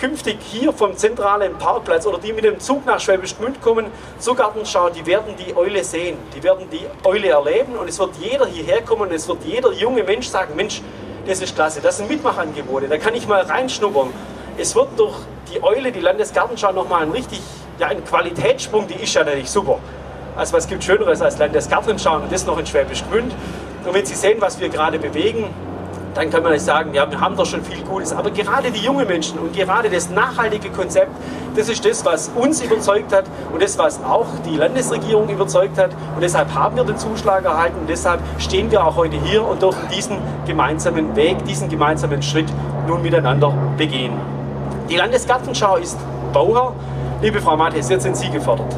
künftig hier vom zentralen Parkplatz oder die mit dem Zug nach Schwäbisch Gmünd kommen zur Gartenschau, die werden die Eule sehen, die werden die Eule erleben und es wird jeder hierher kommen und es wird jeder junge Mensch sagen, Mensch, das ist klasse, das sind Mitmachangebote, da kann ich mal reinschnuppern. Es wird durch die Eule, die Landesgartenschau, nochmal ein richtig, ja, ein Qualitätssprung, die ist ja natürlich super. Also was gibt Schöneres als Landesgartenschau und das noch in Schwäbisch Gmünd. Und wenn Sie sehen, was wir gerade bewegen, dann kann man nicht sagen, ja, wir haben doch schon viel Gutes. Aber gerade die jungen Menschen und gerade das nachhaltige Konzept, das ist das, was uns überzeugt hat und das, was auch die Landesregierung überzeugt hat. Und deshalb haben wir den Zuschlag erhalten und deshalb stehen wir auch heute hier und dürfen diesen gemeinsamen Weg, diesen gemeinsamen Schritt nun miteinander begehen. Die Landesgartenschau ist Bauherr. Liebe Frau Mattes, jetzt sind Sie gefordert.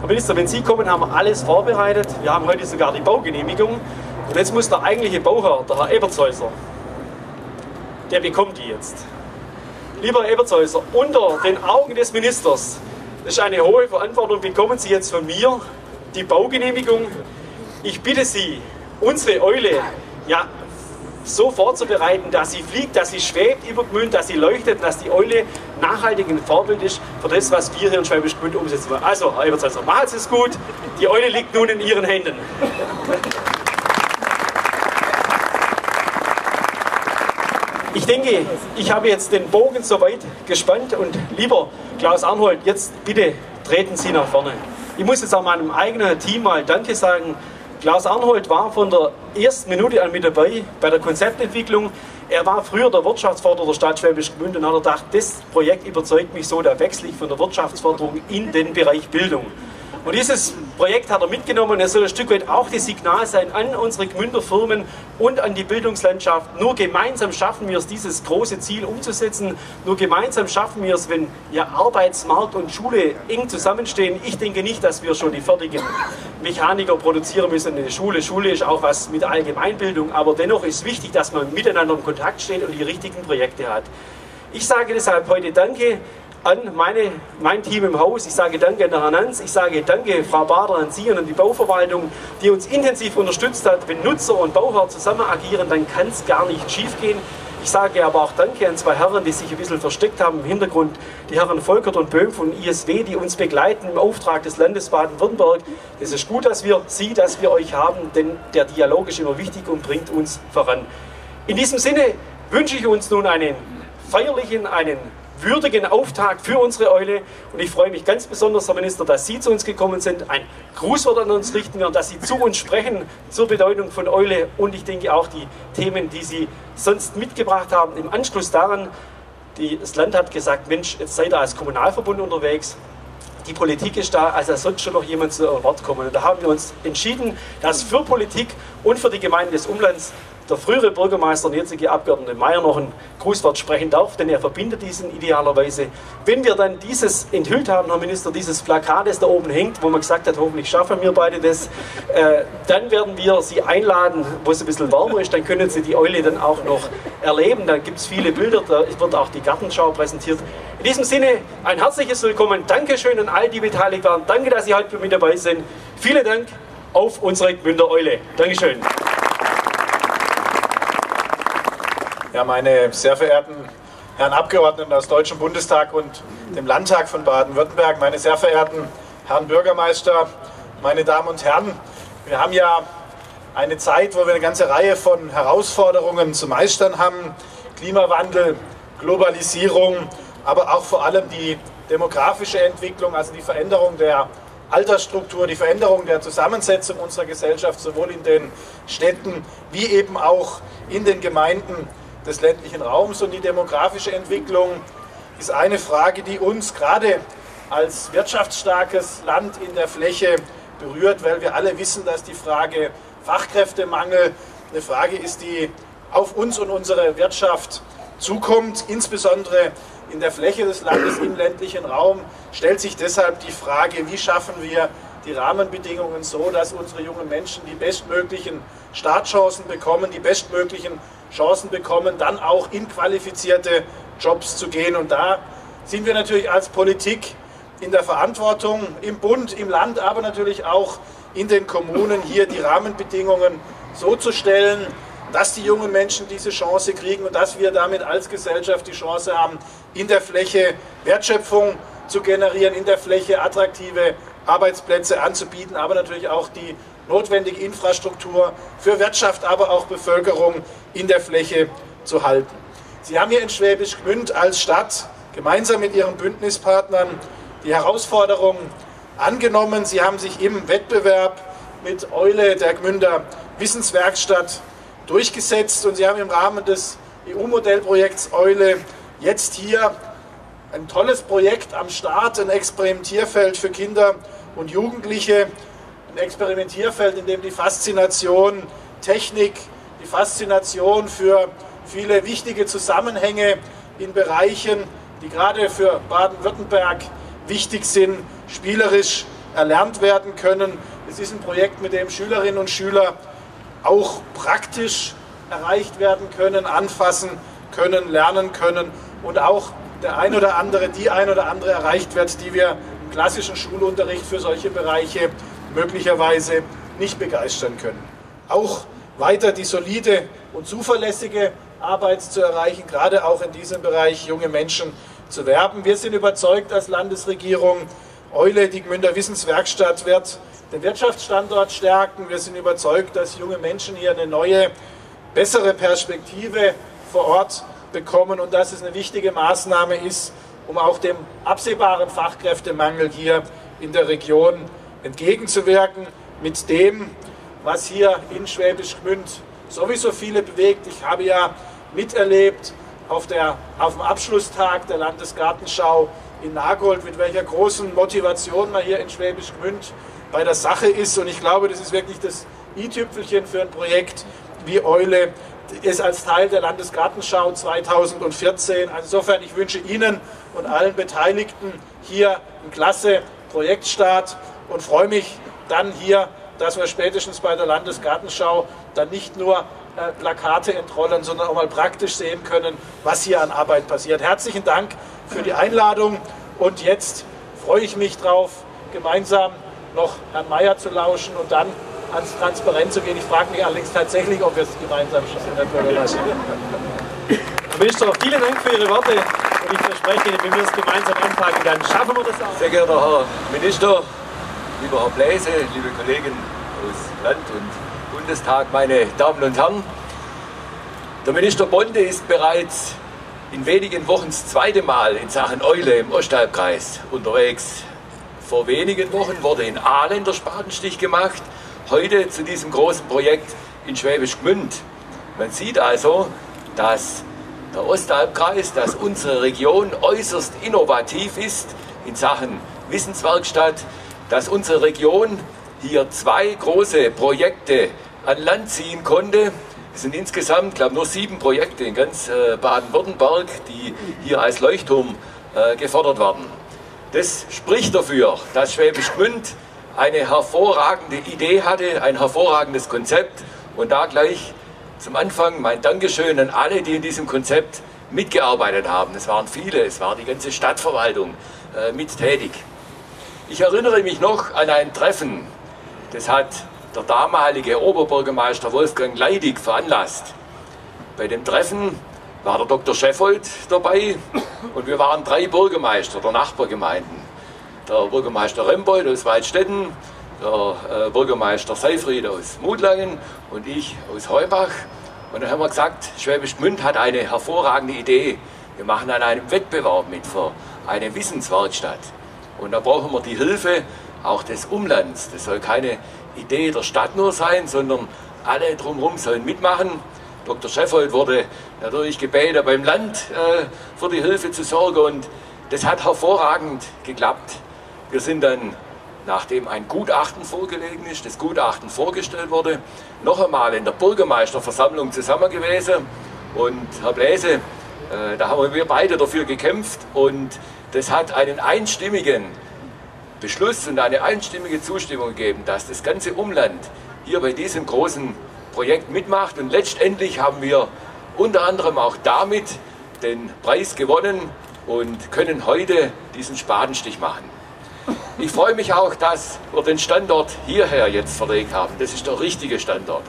Herr Minister, wenn Sie kommen, haben wir alles vorbereitet. Wir haben heute sogar die Baugenehmigung. Und jetzt muss der eigentliche Bauherr, der Herr Ebertshäuser, der bekommt die jetzt. Lieber Herr Ebertshäuser, unter den Augen des Ministers, ist eine hohe Verantwortung, bekommen Sie jetzt von mir die Baugenehmigung. Ich bitte Sie, unsere Eule ja, so vorzubereiten, dass sie fliegt, dass sie schwebt über Gmünd, dass sie leuchtet, dass die Eule nachhaltig ein Vorbild ist für das, was wir hier in Schwäbisch Gmünd umsetzen wollen. Also, Herr Ebertshäuser, machen Sie es gut. Die Eule liegt nun in Ihren Händen. Ich denke, ich habe jetzt den Bogen soweit gespannt und lieber Klaus Arnhold, jetzt bitte treten Sie nach vorne. Ich muss jetzt auch meinem eigenen Team mal Danke sagen. Klaus Arnhold war von der ersten Minute an mit dabei bei der Konzeptentwicklung. Er war früher der Wirtschaftsförderer der Stadt Schwäbisch Gmünd und hat gedacht, das Projekt überzeugt mich so, da wechsle ich von der Wirtschaftsförderung in den Bereich Bildung. Und dieses Projekt hat er mitgenommen und es soll ein Stück weit auch das Signal sein an unsere Gmünder Firmen und an die Bildungslandschaft. Nur gemeinsam schaffen wir es, dieses große Ziel umzusetzen. Nur gemeinsam schaffen wir es, wenn ja Arbeitsmarkt und Schule eng zusammenstehen. Ich denke nicht, dass wir schon die fertigen Mechaniker produzieren müssen in der Schule. Schule ist auch was mit Allgemeinbildung, aber dennoch ist wichtig, dass man miteinander in Kontakt steht und die richtigen Projekte hat. Ich sage deshalb heute Danke an meine, mein Team im Haus. Ich sage Danke an Herrn Nanz. Ich sage Danke, Frau Bader, an Sie und an die Bauverwaltung, die uns intensiv unterstützt hat. Wenn Nutzer und Bauherr zusammen agieren, dann kann es gar nicht schief gehen. Ich sage aber auch Danke an zwei Herren, die sich ein bisschen versteckt haben im Hintergrund. Die Herren Volkert und Böhm von ISW, die uns begleiten im Auftrag des Landes Baden-Württemberg. Es ist gut, dass wir Sie, dass wir euch haben, denn der Dialog ist immer wichtig und bringt uns voran. In diesem Sinne wünsche ich uns nun einen feierlichen, einen würdigen Auftakt für unsere Eule. Und ich freue mich ganz besonders, Herr Minister, dass Sie zu uns gekommen sind, ein Grußwort an uns richten werden, dass Sie zu uns sprechen zur Bedeutung von Eule und ich denke auch die Themen, die Sie sonst mitgebracht haben. Im Anschluss daran, die, das Land hat gesagt, Mensch, jetzt seid ihr als Kommunalverbund unterwegs. Die Politik ist da, also sollte schon noch jemand zu Wort kommen. Und da haben wir uns entschieden, dass für Politik und für die Gemeinden des Umlands der frühere Bürgermeister und jetzige Abgeordnete Mayer noch ein Grußwort sprechen darf, denn er verbindet diesen idealerweise. Wenn wir dann dieses enthüllt haben, Herr Minister, dieses Plakat, das da oben hängt, wo man gesagt hat, hoffentlich schaffen wir beide das, äh, dann werden wir Sie einladen, wo es ein bisschen wärmer ist, dann können Sie die Eule dann auch noch erleben. Da gibt es viele Bilder, da wird auch die Gartenschau präsentiert. In diesem Sinne ein herzliches Willkommen, Dankeschön an all die beteiligt waren, danke, dass Sie heute mit dabei sind. Vielen Dank auf unsere Gmünder Eule. Dankeschön. Ja, meine sehr verehrten Herren Abgeordneten aus Deutschen Bundestag und dem Landtag von Baden-Württemberg, meine sehr verehrten Herren Bürgermeister, meine Damen und Herren, wir haben ja eine Zeit, wo wir eine ganze Reihe von Herausforderungen zu meistern haben. Klimawandel, Globalisierung, aber auch vor allem die demografische Entwicklung, also die Veränderung der Altersstruktur, die Veränderung der Zusammensetzung unserer Gesellschaft, sowohl in den Städten wie eben auch in den Gemeinden des ländlichen Raums und die demografische Entwicklung ist eine Frage, die uns gerade als wirtschaftsstarkes Land in der Fläche berührt, weil wir alle wissen, dass die Frage Fachkräftemangel eine Frage ist, die auf uns und unsere Wirtschaft zukommt. Insbesondere in der Fläche des Landes im ländlichen Raum stellt sich deshalb die Frage, wie schaffen wir die Rahmenbedingungen so, dass unsere jungen Menschen die bestmöglichen Startchancen bekommen, die bestmöglichen Chancen bekommen, dann auch in qualifizierte Jobs zu gehen. Und da sind wir natürlich als Politik in der Verantwortung, im Bund, im Land, aber natürlich auch in den Kommunen, hier die Rahmenbedingungen so zu stellen, dass die jungen Menschen diese Chance kriegen und dass wir damit als Gesellschaft die Chance haben, in der Fläche Wertschöpfung zu generieren, in der Fläche attraktive Arbeitsplätze anzubieten, aber natürlich auch die notwendige Infrastruktur für Wirtschaft, aber auch Bevölkerung in der Fläche zu halten. Sie haben hier in Schwäbisch Gmünd als Stadt gemeinsam mit Ihren Bündnispartnern die Herausforderung angenommen. Sie haben sich im Wettbewerb mit Eule der Gmünder Wissenswerkstatt durchgesetzt und Sie haben im Rahmen des EU-Modellprojekts Eule jetzt hier ein tolles Projekt am Start, ein Experimentierfeld für Kinder und Jugendliche, ein Experimentierfeld, in dem die Faszination Technik, die Faszination für viele wichtige Zusammenhänge in Bereichen, die gerade für Baden-Württemberg wichtig sind, spielerisch erlernt werden können. Es ist ein Projekt, mit dem Schülerinnen und Schüler auch praktisch erreicht werden können, anfassen können, lernen können und auch der ein oder andere, die ein oder andere erreicht wird, die wir klassischen Schulunterricht für solche Bereiche möglicherweise nicht begeistern können. Auch weiter die solide und zuverlässige Arbeit zu erreichen, gerade auch in diesem Bereich junge Menschen zu werben. Wir sind überzeugt als Landesregierung, Eule, die Gmünder Wissenswerkstatt wird den Wirtschaftsstandort stärken. Wir sind überzeugt, dass junge Menschen hier eine neue, bessere Perspektive vor Ort bekommen und dass es eine wichtige Maßnahme ist, um auch dem absehbaren Fachkräftemangel hier in der Region entgegenzuwirken mit dem, was hier in Schwäbisch Gmünd sowieso viele bewegt. Ich habe ja miterlebt auf, der, auf dem Abschlusstag der Landesgartenschau in Nagold, mit welcher großen Motivation man hier in Schwäbisch Gmünd bei der Sache ist. Und ich glaube, das ist wirklich das i-Tüpfelchen für ein Projekt wie Eule ist als Teil der Landesgartenschau 2014. Also insofern, ich wünsche Ihnen und allen Beteiligten hier einen klasse Projektstart und freue mich dann hier, dass wir spätestens bei der Landesgartenschau dann nicht nur äh, Plakate entrollen, sondern auch mal praktisch sehen können, was hier an Arbeit passiert. Herzlichen Dank für die Einladung und jetzt freue ich mich drauf, gemeinsam noch Herrn Mayer zu lauschen und dann ans Transparent zu gehen. Ich frage mich allerdings tatsächlich, ob wir es gemeinsam schaffen, Herr Bürgermeister. Herr Minister, vielen Dank für Ihre Worte und ich verspreche, wenn wir es gemeinsam anpacken, dann schaffen wir das auch. Sehr geehrter Herr Minister, lieber Herr Bläse, liebe Kollegen aus Land und Bundestag, meine Damen und Herren. Der Minister Bonde ist bereits in wenigen Wochen das zweite Mal in Sachen Eule im Ostalbkreis unterwegs. Vor wenigen Wochen wurde in Aalen der Spatenstich gemacht, heute zu diesem großen Projekt in Schwäbisch Gmünd. Man sieht also, dass der Ostalbkreis, dass unsere Region äußerst innovativ ist in Sachen Wissenswerkstatt, dass unsere Region hier zwei große Projekte an Land ziehen konnte. Es sind insgesamt, glaube nur sieben Projekte in ganz äh, Baden-Württemberg, die hier als Leuchtturm äh, gefördert werden. Das spricht dafür, dass Schwäbisch Gmünd eine hervorragende Idee hatte, ein hervorragendes Konzept und da gleich zum Anfang mein Dankeschön an alle, die in diesem Konzept mitgearbeitet haben. Es waren viele, es war die ganze Stadtverwaltung äh, mit tätig. Ich erinnere mich noch an ein Treffen, das hat der damalige Oberbürgermeister Wolfgang Leidig veranlasst. Bei dem Treffen war der Dr. Scheffold dabei und wir waren drei Bürgermeister der Nachbargemeinden. Der Bürgermeister Rembold aus Waldstätten, der äh, Bürgermeister Seifried aus Mutlangen und ich aus Heubach. Und dann haben wir gesagt, Schwäbisch Gmünd hat eine hervorragende Idee. Wir machen an einem Wettbewerb mit für eine Wissenswerkstatt. Und da brauchen wir die Hilfe auch des Umlands. Das soll keine Idee der Stadt nur sein, sondern alle drumherum sollen mitmachen. Dr. Scheffold wurde natürlich gebeten, beim Land äh, für die Hilfe zu sorgen und das hat hervorragend geklappt. Wir sind dann, nachdem ein Gutachten vorgelegen ist, das Gutachten vorgestellt wurde, noch einmal in der Bürgermeisterversammlung zusammen gewesen und Herr Bläse, äh, da haben wir beide dafür gekämpft und das hat einen einstimmigen Beschluss und eine einstimmige Zustimmung gegeben, dass das ganze Umland hier bei diesem großen Projekt mitmacht. Und letztendlich haben wir unter anderem auch damit den Preis gewonnen und können heute diesen Spatenstich machen. Ich freue mich auch, dass wir den Standort hierher jetzt verlegt haben. Das ist der richtige Standort.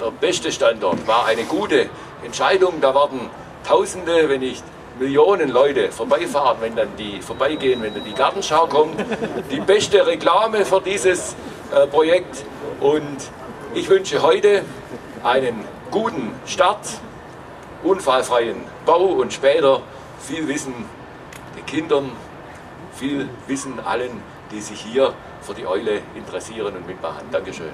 der beste Standort. War eine gute Entscheidung. Da werden Tausende, wenn nicht Millionen Leute vorbeifahren, wenn dann die vorbeigehen, wenn dann die Gartenschau kommt. Die beste Reklame für dieses äh, Projekt. Und ich wünsche heute einen guten Start, unfallfreien Bau und später viel Wissen den Kindern, viel Wissen allen, die sich hier für die Eule interessieren und mitmachen. Dankeschön.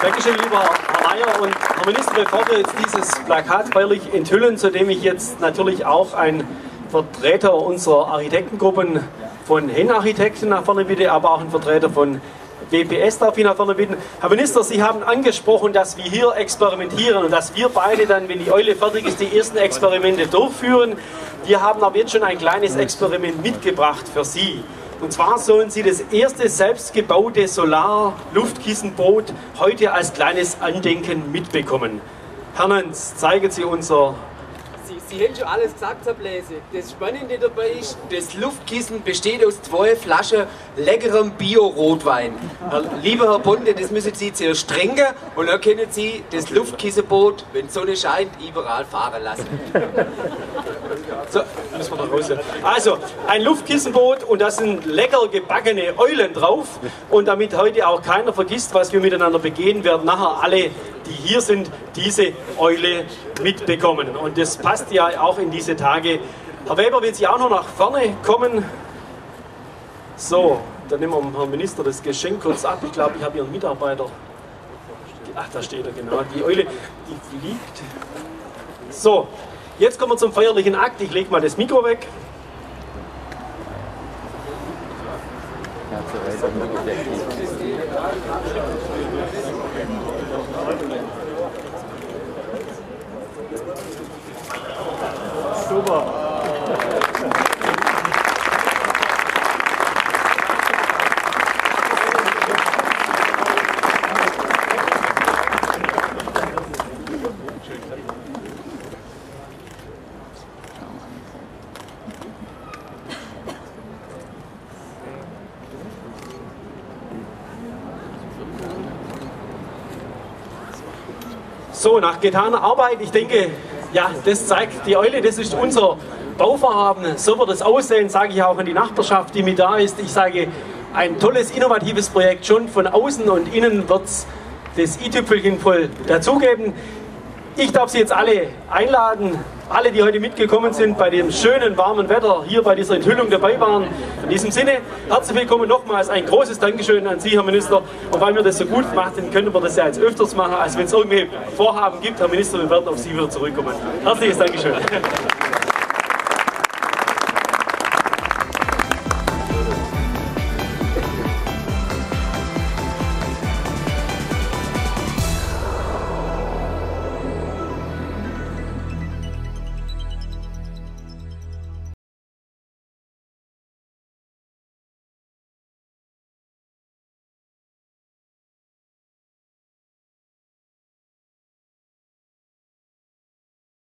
Dankeschön, lieber Herr Mayer und Herr Minister, bevor wir jetzt dieses Plakat feierlich enthüllen, zu dem ich jetzt natürlich auch ein Vertreter unserer Architektengruppen von Hen Architekten nach vorne bitte, aber auch ein Vertreter von WPS darf ich nach vorne bitten. Herr Minister, Sie haben angesprochen, dass wir hier experimentieren und dass wir beide dann, wenn die Eule fertig ist, die ersten Experimente durchführen. Wir haben aber jetzt schon ein kleines Experiment mitgebracht für Sie. Und zwar sollen Sie das erste selbstgebaute Solar-Luftkissenboot heute als kleines Andenken mitbekommen. Herr Nanz, zeigen Sie unser Sie haben schon alles gesagt, Herr Bläse. Das Spannende dabei ist, das Luftkissen besteht aus zwei Flaschen leckerem Bio-Rotwein. Lieber Herr Bonde, das müssen Sie zuerst trinken und dann können Sie das Luftkissenboot, wenn die Sonne scheint, überall fahren lassen. So, müssen wir nach Hause. Also, ein Luftkissenboot und da sind lecker gebackene Eulen drauf. Und damit heute auch keiner vergisst, was wir miteinander begehen, werden nachher alle, die hier sind, diese Eule mitbekommen. Und das passt ja auch in diese Tage. Herr Weber, will Sie auch noch nach vorne kommen? So, dann nehmen wir dem Herrn Minister das Geschenk kurz ab. Ich glaube, ich habe Ihren Mitarbeiter. Ach, da steht er genau. Die Eule, die fliegt. So, Jetzt kommen wir zum feierlichen Akt. Ich lege mal das Mikro weg. Super. So, nach getaner Arbeit, ich denke, ja, das zeigt die Eule, das ist unser Bauvorhaben. So wird es aussehen, sage ich auch an die Nachbarschaft, die mit da ist. Ich sage, ein tolles, innovatives Projekt. Schon von außen und innen wird es das i-Tüpfelchen voll dazugeben. Ich darf Sie jetzt alle einladen, alle, die heute mitgekommen sind, bei dem schönen, warmen Wetter hier bei dieser Enthüllung dabei waren. In diesem Sinne, herzlich willkommen nochmals, ein großes Dankeschön an Sie, Herr Minister. Und weil wir das so gut machen, können wir das ja jetzt öfters machen, als wenn es irgendwelche Vorhaben gibt. Herr Minister, wir werden auf Sie wieder zurückkommen. Herzliches Dankeschön.